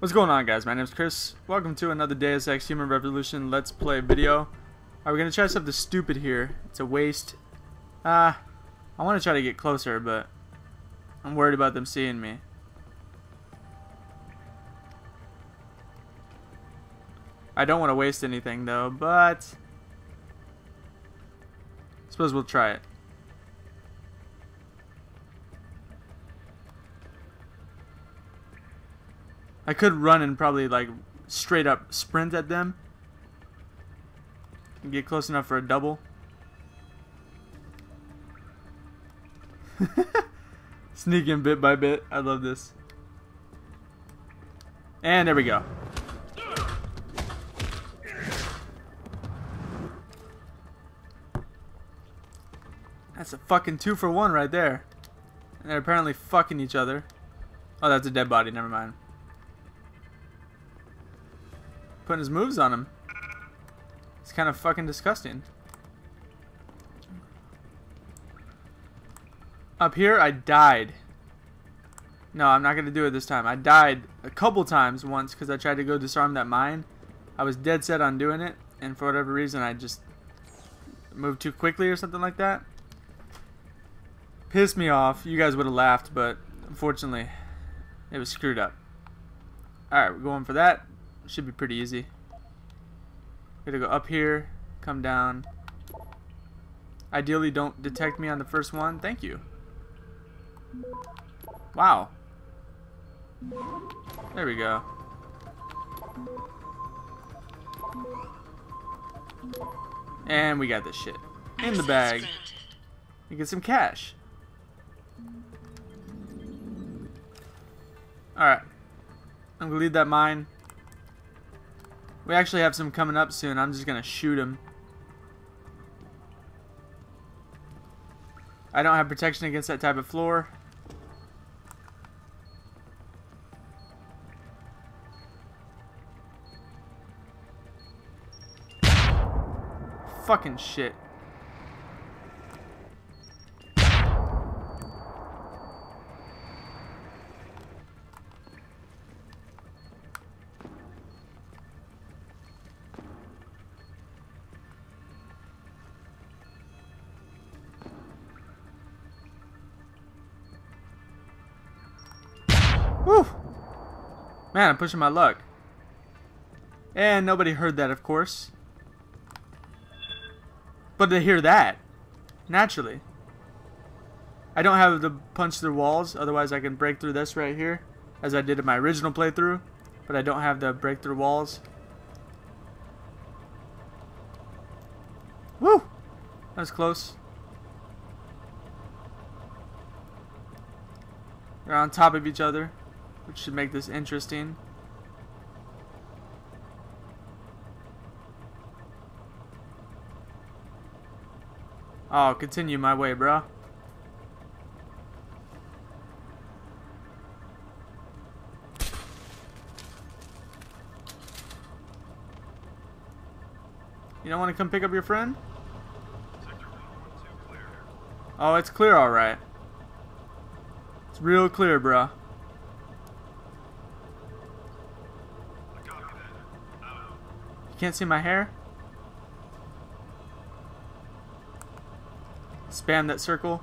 What's going on guys? My name is Chris. Welcome to another Deus Ex Human Revolution Let's Play video. Are we going to try something stupid here. It's a waste. Uh, I want to try to get closer, but I'm worried about them seeing me. I don't want to waste anything though, but I suppose we'll try it. I could run and probably like straight up sprint at them. And get close enough for a double. Sneaking bit by bit. I love this. And there we go. That's a fucking two for one right there. And they're apparently fucking each other. Oh, that's a dead body. Never mind. Putting his moves on him. It's kind of fucking disgusting. Up here, I died. No, I'm not going to do it this time. I died a couple times once because I tried to go disarm that mine. I was dead set on doing it, and for whatever reason, I just moved too quickly or something like that. Pissed me off. You guys would have laughed, but unfortunately, it was screwed up. Alright, we're going for that. Should be pretty easy. Gotta go up here, come down. Ideally, don't detect me on the first one. Thank you. Wow. There we go. And we got this shit in the bag. You get some cash. Alright. I'm gonna leave that mine. We actually have some coming up soon. I'm just going to shoot him. I don't have protection against that type of floor. Fucking shit. Man, I'm pushing my luck. And nobody heard that, of course. But to hear that, naturally. I don't have to punch through walls, otherwise I can break through this right here, as I did in my original playthrough. But I don't have the break through walls. Woo! That was close. They're on top of each other which should make this interesting. Oh, continue my way, bro. You don't want to come pick up your friend? Oh, it's clear alright. It's real clear, bruh. Can't see my hair? Spam that circle.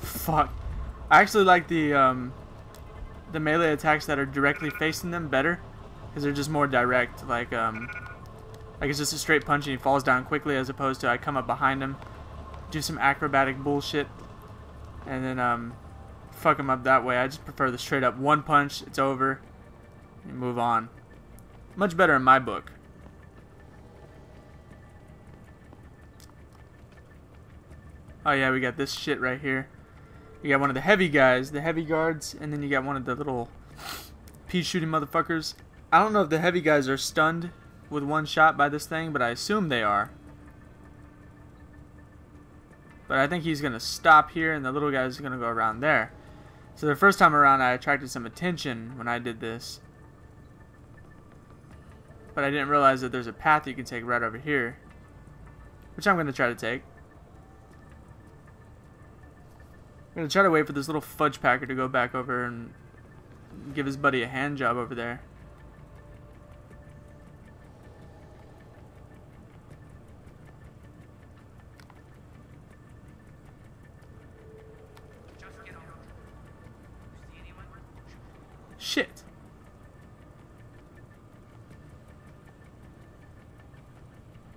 Fuck. I actually like the um, the melee attacks that are directly facing them better because they're just more direct. Like um, like it's just a straight punch and he falls down quickly as opposed to I come up behind him, do some acrobatic bullshit, and then um, fuck him up that way. I just prefer the straight up one punch. It's over move on. Much better in my book. Oh yeah, we got this shit right here. You got one of the heavy guys, the heavy guards, and then you got one of the little pea shooting motherfuckers. I don't know if the heavy guys are stunned with one shot by this thing, but I assume they are. But I think he's going to stop here, and the little guy's going to go around there. So the first time around, I attracted some attention when I did this. But I didn't realize that there's a path you can take right over here. Which I'm going to try to take. I'm gonna try to wait for this little fudge packer to go back over and give his buddy a hand job over there. Shit.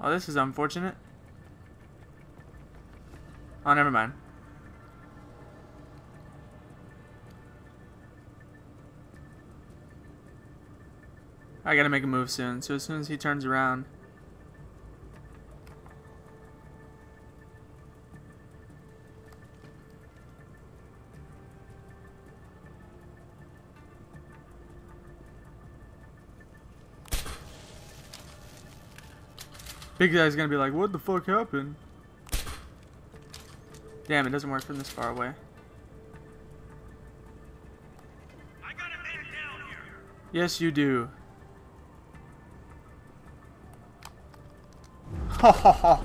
Oh, this is unfortunate. Oh, never mind. I gotta make a move soon. So as soon as he turns around. Big guy's gonna be like, what the fuck happened? Damn, it doesn't work from this far away. Yes, you do. Ha ha ha.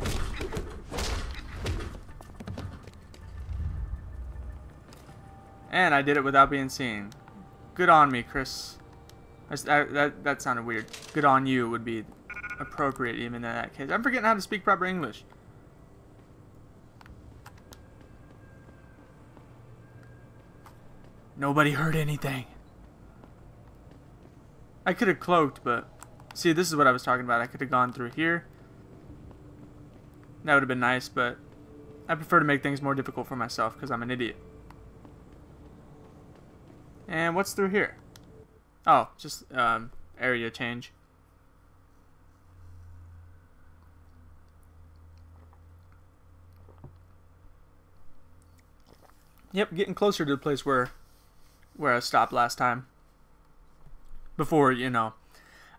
And I did it without being seen. Good on me, Chris. That, that, that sounded weird. Good on you would be appropriate even in that case. I'm forgetting how to speak proper English. Nobody heard anything. I could have cloaked, but... See, this is what I was talking about. I could have gone through here. That would have been nice, but... I prefer to make things more difficult for myself because I'm an idiot. And what's through here? Oh, just um, area change. Yep, getting closer to the place where where I stopped last time. Before, you know.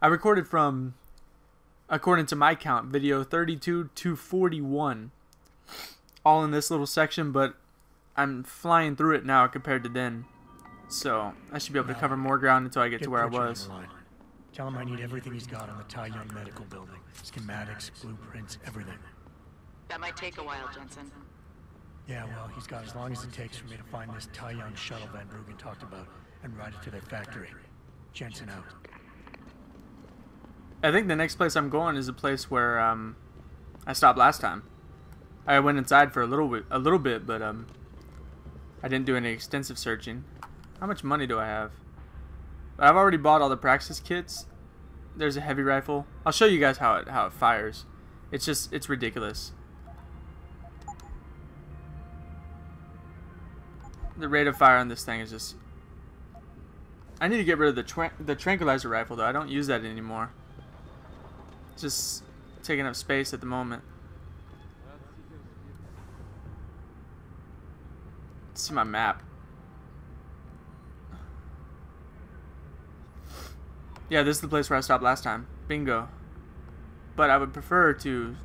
I recorded from according to my count, video 32 to 41. All in this little section, but I'm flying through it now compared to then. So I should be able to cover more ground until I get, get to where I was. Tell him I need everything he's got on the Tai Yong Medical Building. Schematics, blueprints, everything. That might take a while, Jensen. Yeah, well, he's got as long as it takes for me to find this Tai Yong shuttle Van Bruggen talked about and ride it to their factory. Jensen out. I think the next place I'm going is a place where um, I stopped last time. I went inside for a little bit, a little bit, but um, I didn't do any extensive searching. How much money do I have? I've already bought all the Praxis kits. There's a heavy rifle. I'll show you guys how it how it fires. It's just it's ridiculous. The rate of fire on this thing is just... I need to get rid of the, tra the tranquilizer rifle, though. I don't use that anymore. Just taking up space at the moment. Let's see my map. Yeah, this is the place where I stopped last time. Bingo. But I would prefer to...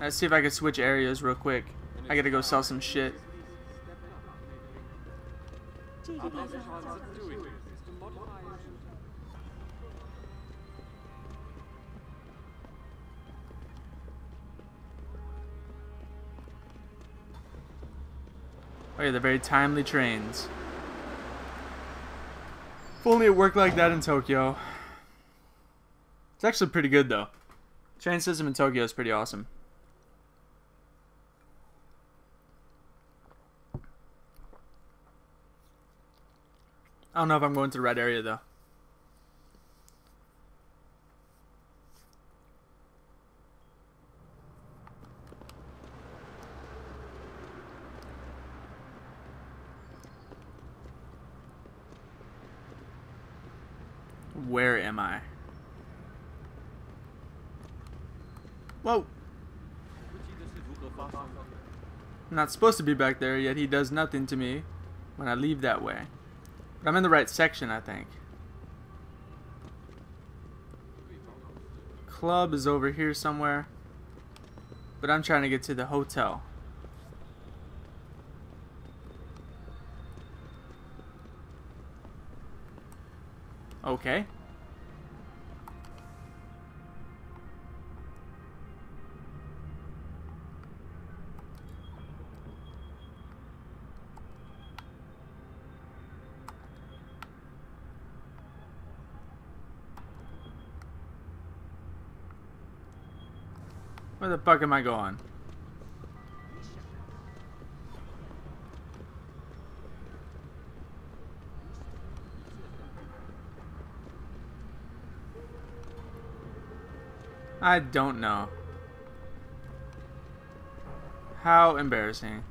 Let's see if I can switch areas real quick. I gotta go sell some shit. Yeah, they're very timely trains. If only it worked like that in Tokyo. It's actually pretty good though. Train system in Tokyo is pretty awesome. Don't know if I'm going to the right area though. Where am I? Whoa! I'm not supposed to be back there, yet he does nothing to me when I leave that way. But I'm in the right section, I think. Club is over here somewhere. But I'm trying to get to the hotel. Okay. Where the fuck am I going? I don't know. How embarrassing.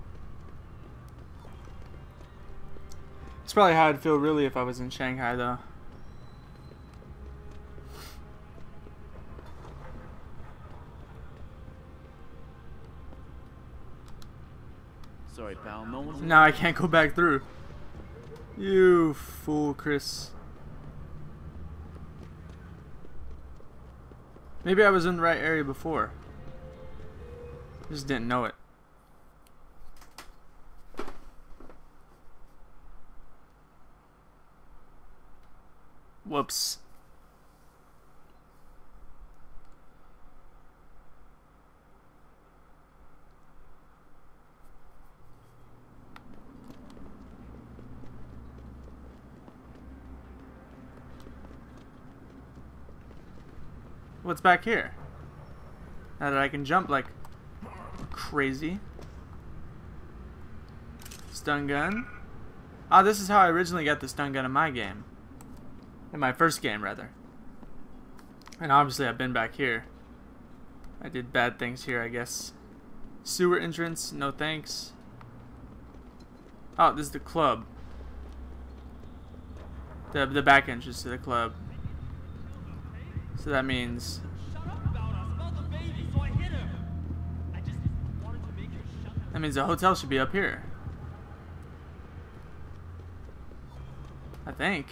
It's probably how I'd feel really if I was in Shanghai though. Now I can't go back through. You fool, Chris. Maybe I was in the right area before. Just didn't know it. Whoops. What's back here? Now that I can jump like crazy. Stun gun. Ah, this is how I originally got the stun gun in my game. In my first game, rather. And obviously I've been back here. I did bad things here, I guess. Sewer entrance, no thanks. Oh, this is the club. The, the back entrance to the club. So that means that means the hotel should be up here. I think.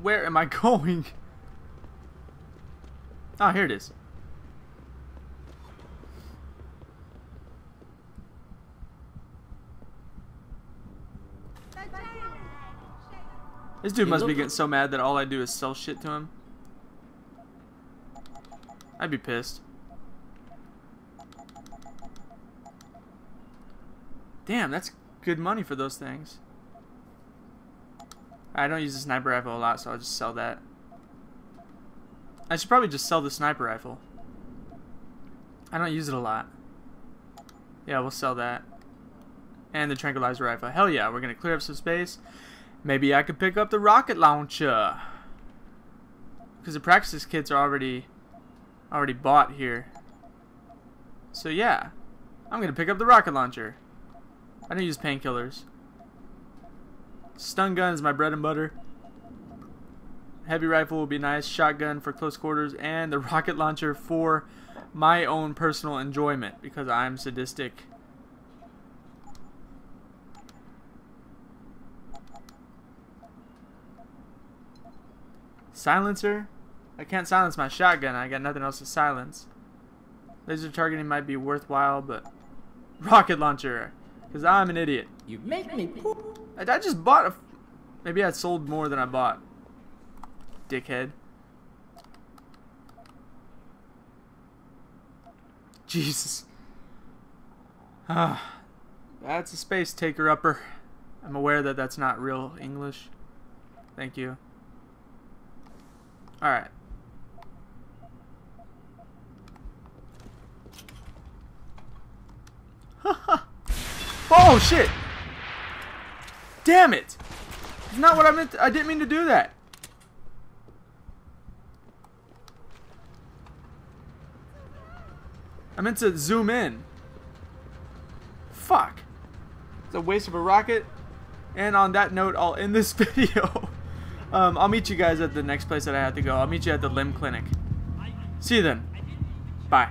Where am I going? Oh, here it is. This dude must be getting so mad that all I do is sell shit to him. I'd be pissed. Damn, that's good money for those things. I don't use the sniper rifle a lot, so I'll just sell that. I should probably just sell the sniper rifle. I don't use it a lot. Yeah, we'll sell that. And the tranquilizer rifle. Hell yeah, we're gonna clear up some space. Maybe I could pick up the rocket launcher. Because the Praxis kits are already already bought here. So yeah, I'm gonna pick up the rocket launcher. I don't use painkillers. Stun gun is my bread and butter. Heavy rifle will be nice. Shotgun for close quarters. And the rocket launcher for my own personal enjoyment because I'm sadistic. Silencer? I can't silence my shotgun. I got nothing else to silence. Laser targeting might be worthwhile, but rocket launcher, because I'm an idiot. You make me poop. I, I just bought a. Maybe I sold more than I bought. Dickhead. Jesus. Ah, that's a space taker upper. I'm aware that that's not real English. Thank you. Alright. oh shit! Damn it! It's not what I meant. To, I didn't mean to do that. I meant to zoom in. Fuck. It's a waste of a rocket. And on that note, I'll end this video. Um, I'll meet you guys at the next place that I have to go. I'll meet you at the limb clinic. See you then. Bye.